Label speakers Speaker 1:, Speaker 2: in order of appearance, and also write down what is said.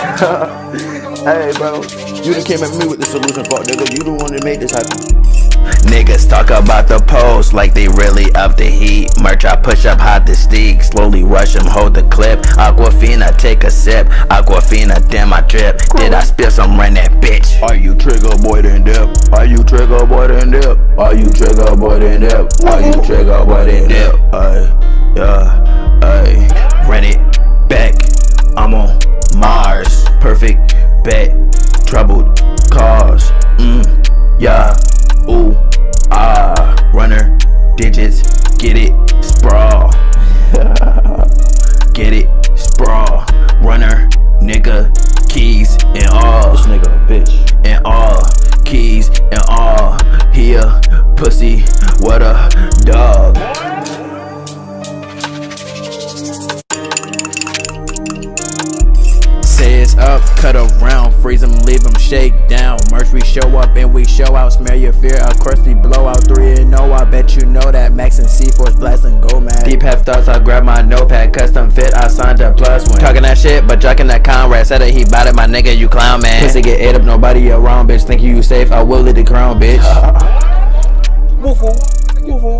Speaker 1: hey, bro. You done came at me with the solution, fuck nigga. You the one that made this happen.
Speaker 2: Niggas talk about the post like they really up the heat. Merch, I push up hot the steak. Slowly rush them, hold the clip. Aquafina, take a sip. Aquafina, damn, I drip. Did I spill some run that bitch?
Speaker 1: Are you trigger boy then dip? Are you trigger boy then dip? Are you trigger boy then dip? Are you trigger boy then dip?
Speaker 2: Ay, yeah, Perfect bet. Troubled cause. Mm, yeah. Ooh, ah. Runner digits. Get it. Sprawl. Get it. Sprawl. Runner. Nigga. Keys and all.
Speaker 1: This nigga bitch.
Speaker 2: And all. Keys and all. Here. Pussy. What a dog. Up, cut around, freeze them, leave them shake down. Merch, we show up and we show out. Smell your fear, a crusty blowout. 3 and 0, I bet you know that. Max and C4's blasting, go mad. Deep have thoughts, I grab my notepad, custom fit, I signed a plus one. Talking that shit, but jocking that Conrad. Said that he bought it, my nigga, you clown man. Pussy get ate up, nobody around, bitch. Think you safe, I will let the crown, bitch.
Speaker 1: Woofoo, woofoo, woofoo.